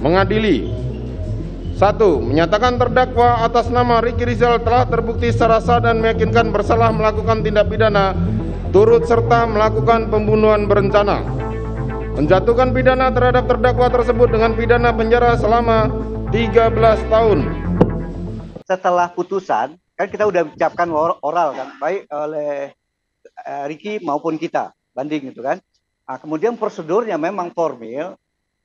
mengadili satu, menyatakan terdakwa atas nama Ricky Rizal telah terbukti secara sah dan meyakinkan bersalah melakukan tindak pidana turut serta melakukan pembunuhan berencana. Menjatuhkan pidana terhadap terdakwa tersebut dengan pidana penjara selama 13 tahun. Setelah putusan, kan kita udah ucapkan oral kan, baik oleh uh, Ricky maupun kita, banding itu kan. Nah, kemudian prosedurnya memang formil,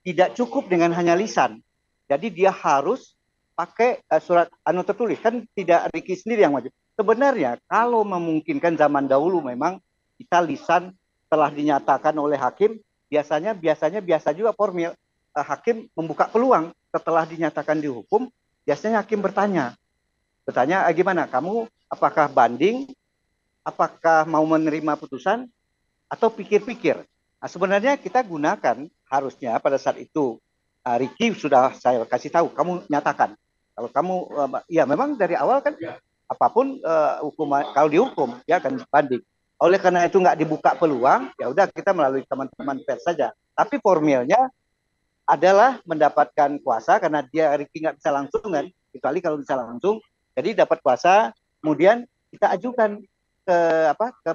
tidak cukup dengan hanya lisan. Jadi dia harus pakai uh, surat anu tertulis. Kan tidak Ricky sendiri yang wajib. Sebenarnya kalau memungkinkan zaman dahulu memang kita lisan telah dinyatakan oleh hakim biasanya biasanya biasa juga formil uh, hakim membuka peluang. Setelah dinyatakan dihukum biasanya hakim bertanya. Bertanya eh, gimana? Kamu apakah banding? Apakah mau menerima putusan? Atau pikir-pikir? Nah, sebenarnya kita gunakan harusnya pada saat itu uh, Ricky sudah saya kasih tahu, kamu nyatakan. Kalau kamu, uh, ya memang dari awal kan ya. apa pun uh, hukum kalau dihukum ya akan banding. Oleh karena itu nggak dibuka peluang, ya udah kita melalui teman-teman pers saja. Tapi formilnya adalah mendapatkan kuasa karena dia Ricky nggak bisa langsung kan, kecuali kalau bisa langsung. Jadi dapat kuasa, kemudian kita ajukan ke apa ke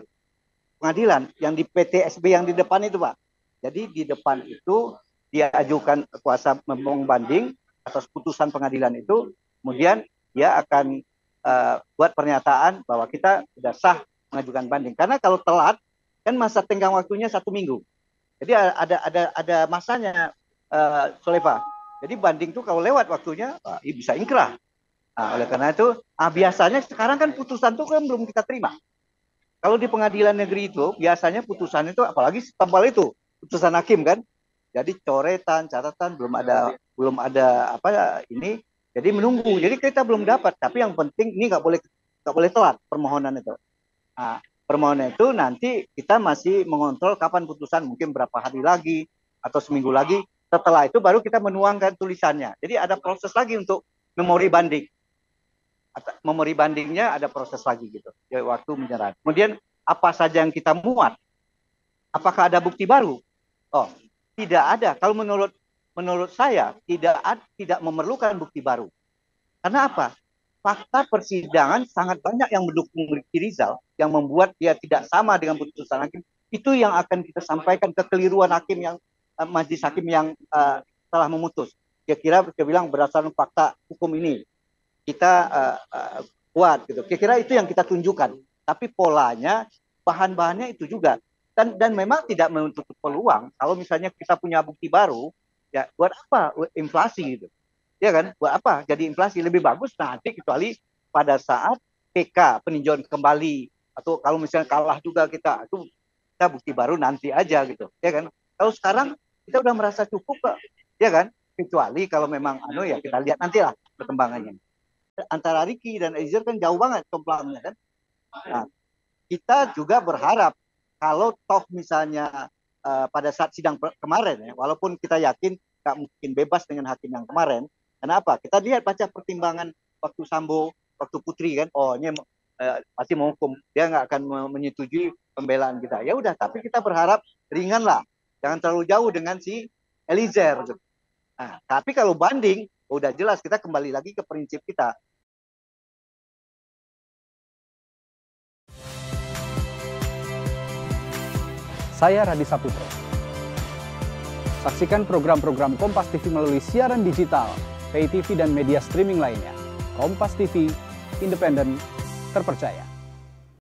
pengadilan yang di PTSB yang di depan itu pak. Jadi di depan itu dia ajukan kuasa membanding atas putusan pengadilan itu, kemudian dia akan uh, buat pernyataan bahwa kita sudah sah mengajukan banding. Karena kalau telat, kan masa tenggang waktunya satu minggu. Jadi ada ada ada masanya, uh, Solefa. Jadi banding itu kalau lewat waktunya, uh, bisa ingkrah. Nah, oleh karena itu, ah, biasanya sekarang kan putusan itu kan belum kita terima. Kalau di pengadilan negeri itu, biasanya putusan itu, apalagi tebal itu, putusan hakim kan, jadi coretan, catatan belum ada belum ada apa ini. Jadi menunggu. Jadi kita belum dapat. Tapi yang penting ini nggak boleh nggak boleh telat permohonan itu. Nah, permohonan itu nanti kita masih mengontrol kapan putusan mungkin berapa hari lagi atau seminggu lagi. Setelah itu baru kita menuangkan tulisannya. Jadi ada proses lagi untuk memori banding. Memori bandingnya ada proses lagi gitu. Ya, waktu menyerah. Kemudian apa saja yang kita muat? Apakah ada bukti baru? Oh, tidak ada. Kalau menurut menurut saya tidak tidak memerlukan bukti baru. Karena apa? Fakta persidangan sangat banyak yang mendukung Ricky Rizal yang membuat dia tidak sama dengan putusan hakim. Itu yang akan kita sampaikan kekeliruan hakim yang uh, majelis hakim yang uh, telah memutus. Kira-kira dia bilang berdasarkan fakta hukum ini kita uh, uh, kuat gitu. Kira-kira itu yang kita tunjukkan. Tapi polanya, bahan-bahannya itu juga dan dan memang tidak menutup peluang. Kalau misalnya kita punya bukti baru ya buat apa inflasi gitu? Ya kan? Buat apa? Jadi inflasi lebih bagus nanti kecuali pada saat PK peninjauan kembali atau kalau misalnya kalah juga kita itu kita bukti baru nanti aja gitu. Ya kan? Kalau sekarang kita udah merasa cukup kok. Ya kan? Kecuali kalau memang anu ya kita lihat nanti lah perkembangannya. Antara Ricky dan Ezer kan jauh banget komplainnya kan. Nah kita juga berharap kalau toh misalnya uh, pada saat sidang kemarin ya, walaupun kita yakin nggak mungkin bebas dengan hakim yang kemarin, kenapa? Kita lihat baca pertimbangan waktu Sambo, waktu Putri kan, oh ini uh, pasti menghukum, dia nggak akan menyetujui pembelaan kita. Ya udah, tapi kita berharap ringan lah, jangan terlalu jauh dengan si Elizer. Gitu. Nah, tapi kalau banding, udah jelas kita kembali lagi ke prinsip kita Saya Radi Saputro. Saksikan program-program Kompas TV melalui siaran digital, pay TV dan media streaming lainnya. Kompas TV, independen, terpercaya.